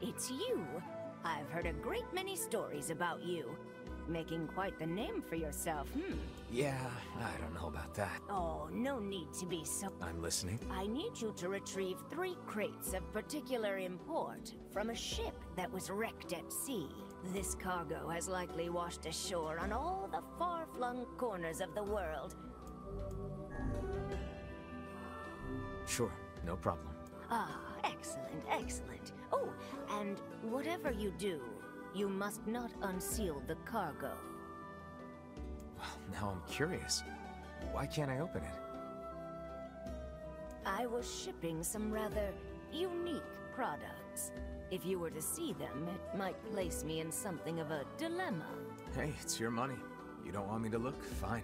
it's you. I've heard a great many stories about you. Making quite the name for yourself, hmm? Yeah, I don't know about that. Oh, no need to be so... I'm listening. I need you to retrieve three crates of particular import from a ship that was wrecked at sea. This cargo has likely washed ashore on all the far-flung corners of the world. Sure, no problem. Ah, excellent, excellent. Oh, and whatever you do, you must not unseal the cargo. Well, now I'm curious. Why can't I open it? I was shipping some rather unique products. If you were to see them, it might place me in something of a dilemma. Hey, it's your money. You don't want me to look? Fine.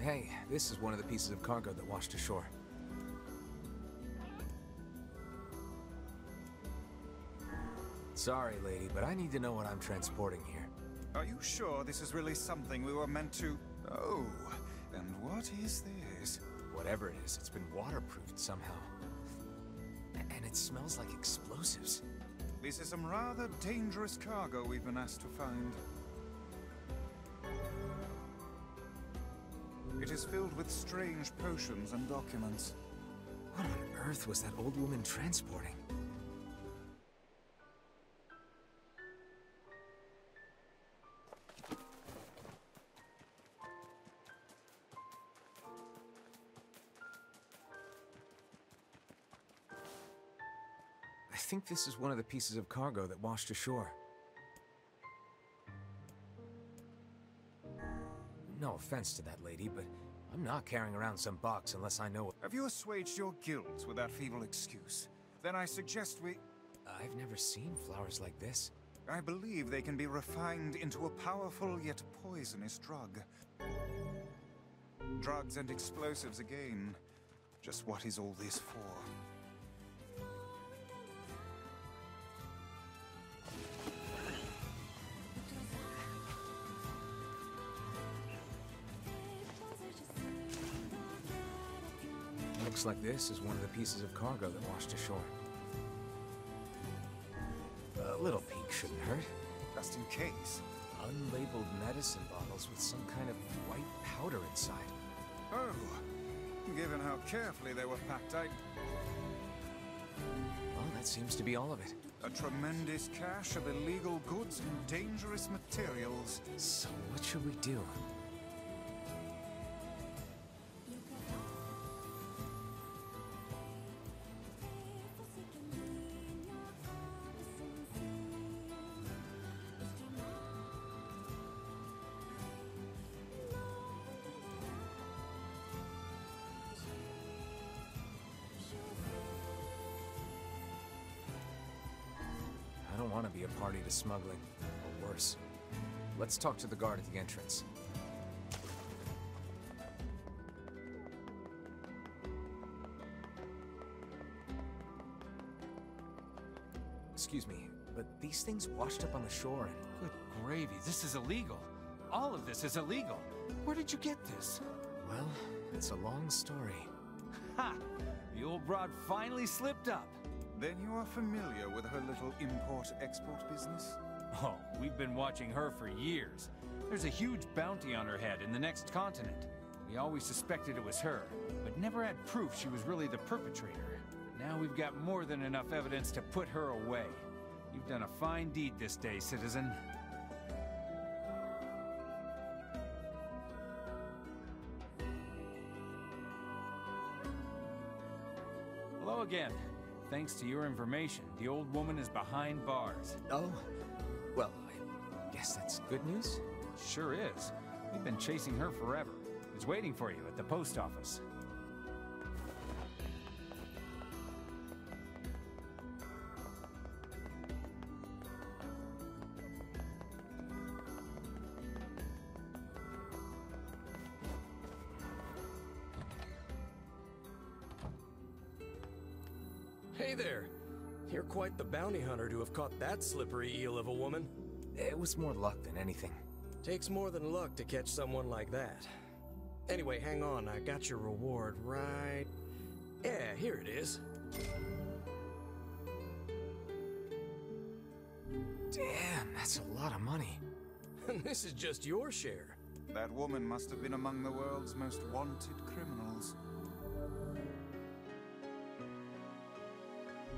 Hey, this is one of the pieces of cargo that washed ashore. Sorry, lady, but I need to know what I'm transporting here. Are you sure this is really something we were meant to... Oh, and what is this? Whatever it is, it's been waterproofed somehow. And it smells like explosives. This is some rather dangerous cargo we've been asked to find. It is filled with strange potions and documents. What on earth was that old woman transporting? I think this is one of the pieces of cargo that washed ashore. No offense to that lady, but I'm not carrying around some box unless I know Have you assuaged your guilt with that feeble excuse? Then I suggest we... I've never seen flowers like this. I believe they can be refined into a powerful yet poisonous drug. Drugs and explosives again. Just what is all this for? Looks like this is one of the pieces of cargo that washed ashore. A little peek shouldn't hurt. Just in case. Unlabeled medicine bottles with some kind of white powder inside. Oh, given how carefully they were packed, I... Well, that seems to be all of it. A tremendous cache of illegal goods and dangerous materials. So what should we do? A party to smuggling, or worse. Let's talk to the guard at the entrance. Excuse me, but these things washed up on the shore and... Good gravy, this is illegal. All of this is illegal. Where did you get this? Well, it's a long story. Ha! The old broad finally slipped up. Then you are familiar with her little import-export business? Oh, we've been watching her for years. There's a huge bounty on her head in the next continent. We always suspected it was her, but never had proof she was really the perpetrator. Now we've got more than enough evidence to put her away. You've done a fine deed this day, citizen. Hello again. Thanks to your information, the old woman is behind bars. Oh? Well, I guess that's good news? Sure is. We've been chasing her forever. It's waiting for you at the post office. Hey there! You're quite the bounty hunter to have caught that slippery eel of a woman. It was more luck than anything. Takes more than luck to catch someone like that. Anyway, hang on, I got your reward right... Yeah, here it is. Damn, that's a lot of money. this is just your share. That woman must have been among the world's most wanted criminals.